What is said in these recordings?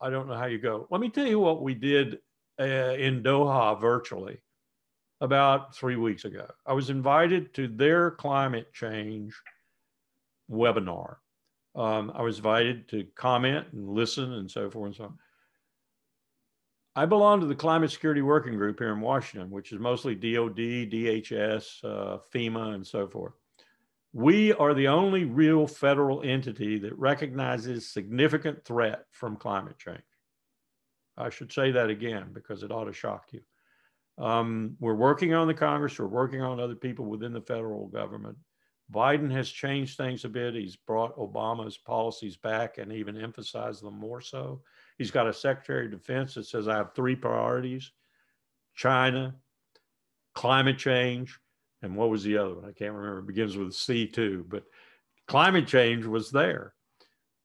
I don't know how you go. Let me tell you what we did uh, in Doha virtually about three weeks ago. I was invited to their climate change webinar. Um, I was invited to comment and listen and so forth and so on. I belong to the Climate Security Working Group here in Washington, which is mostly DOD, DHS, uh, FEMA, and so forth. We are the only real federal entity that recognizes significant threat from climate change. I should say that again because it ought to shock you. Um, we're working on the Congress, we're working on other people within the federal government. Biden has changed things a bit. He's brought Obama's policies back and even emphasized them more so. He's got a Secretary of Defense that says, I have three priorities China, climate change, and what was the other one? I can't remember. It begins with C too, but climate change was there.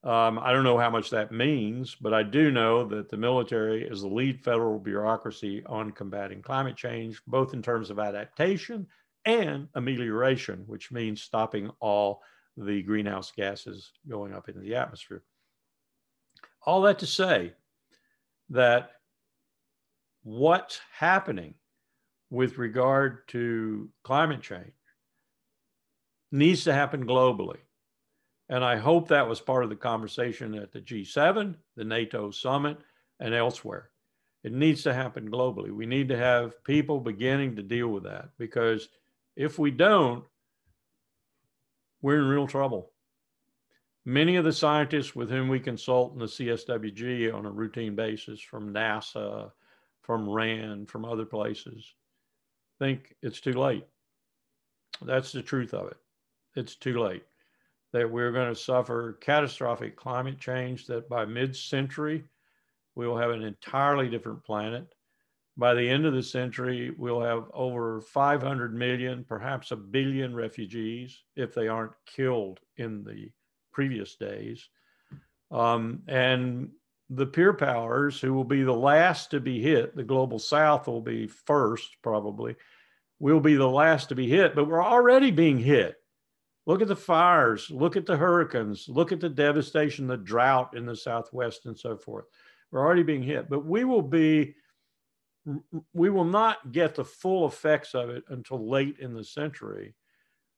Um, I don't know how much that means, but I do know that the military is the lead federal bureaucracy on combating climate change, both in terms of adaptation and amelioration, which means stopping all the greenhouse gases going up into the atmosphere. All that to say that what's happening with regard to climate change needs to happen globally. And I hope that was part of the conversation at the G7, the NATO summit, and elsewhere. It needs to happen globally. We need to have people beginning to deal with that because if we don't, we're in real trouble. Many of the scientists with whom we consult in the CSWG on a routine basis from NASA, from RAND, from other places, think it's too late. That's the truth of it. It's too late. That we're going to suffer catastrophic climate change, that by mid century, we will have an entirely different planet. By the end of the century, we'll have over 500 million, perhaps a billion refugees if they aren't killed in the previous days. Um, and the peer powers, who will be the last to be hit, the global south will be first probably, will be the last to be hit, but we're already being hit. Look at the fires, look at the hurricanes, look at the devastation, the drought in the southwest, and so forth. We're already being hit, but we will be, we will not get the full effects of it until late in the century.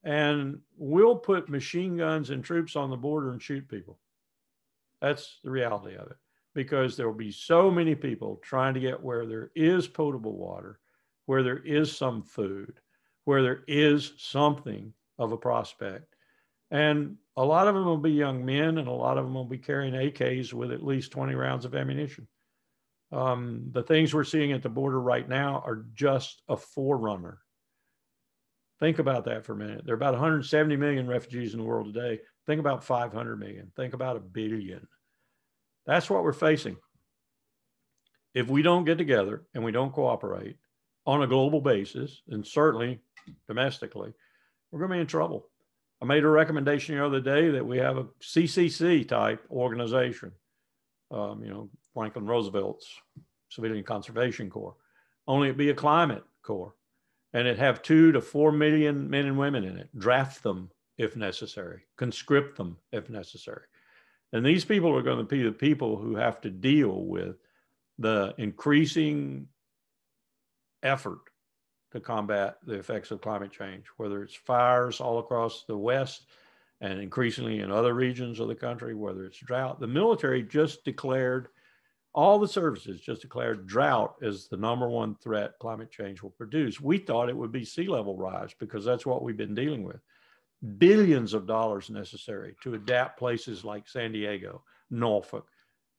And we'll put machine guns and troops on the border and shoot people. That's the reality of it because there will be so many people trying to get where there is potable water, where there is some food, where there is something of a prospect. And a lot of them will be young men, and a lot of them will be carrying AKs with at least 20 rounds of ammunition. Um, the things we're seeing at the border right now are just a forerunner. Think about that for a minute. There are about 170 million refugees in the world today. Think about 500 million. Think about a billion. That's what we're facing. If we don't get together and we don't cooperate on a global basis, and certainly domestically, we're going to be in trouble. I made a recommendation the other day that we have a CCC type organization, um, you know, Franklin Roosevelt's Civilian Conservation Corps, only it be a climate corps and it have two to four million men and women in it. Draft them if necessary, conscript them if necessary. And these people are going to be the people who have to deal with the increasing effort to combat the effects of climate change, whether it's fires all across the West and increasingly in other regions of the country, whether it's drought. The military just declared, all the services just declared drought as the number one threat climate change will produce. We thought it would be sea level rise because that's what we've been dealing with billions of dollars necessary to adapt places like San Diego, Norfolk,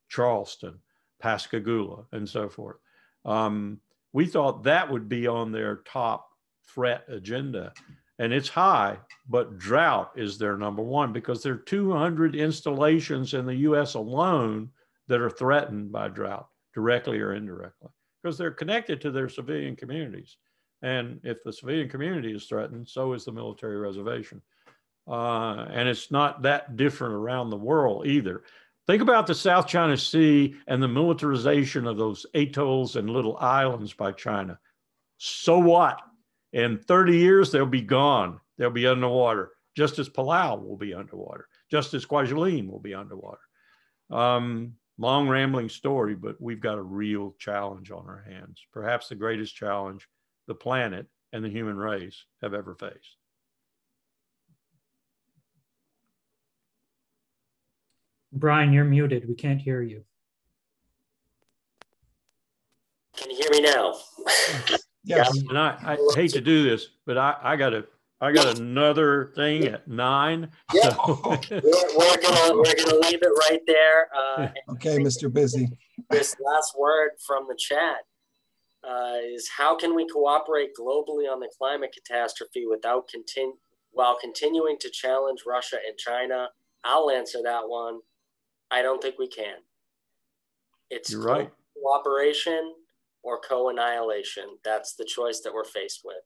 Charleston, Pascagoula, and so forth. Um, we thought that would be on their top threat agenda. And it's high, but drought is their number one because there are 200 installations in the US alone that are threatened by drought, directly or indirectly, because they're connected to their civilian communities. And if the civilian community is threatened, so is the military reservation. Uh, and it's not that different around the world either. Think about the South China Sea and the militarization of those atolls and little islands by China. So what? In 30 years, they'll be gone. They'll be underwater, just as Palau will be underwater, just as Kwajalein will be underwater. Um, long rambling story, but we've got a real challenge on our hands, perhaps the greatest challenge the planet and the human race have ever faced. Brian, you're muted. We can't hear you. Can you hear me now? yes. And I, I hate to do this, but I, I got to I got another thing at nine. Yeah, so. we're, we're, gonna we're gonna leave it right there. Uh, okay, Mr. Busy. This last word from the chat uh, is: How can we cooperate globally on the climate catastrophe without continue while continuing to challenge Russia and China? I'll answer that one. I don't think we can. It's You're right. cooperation or co-annihilation. That's the choice that we're faced with.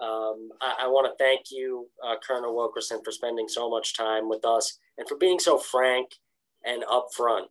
Um, I, I want to thank you, uh, Colonel Wilkerson, for spending so much time with us and for being so frank and upfront